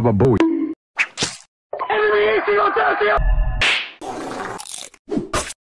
Baba a Enemy on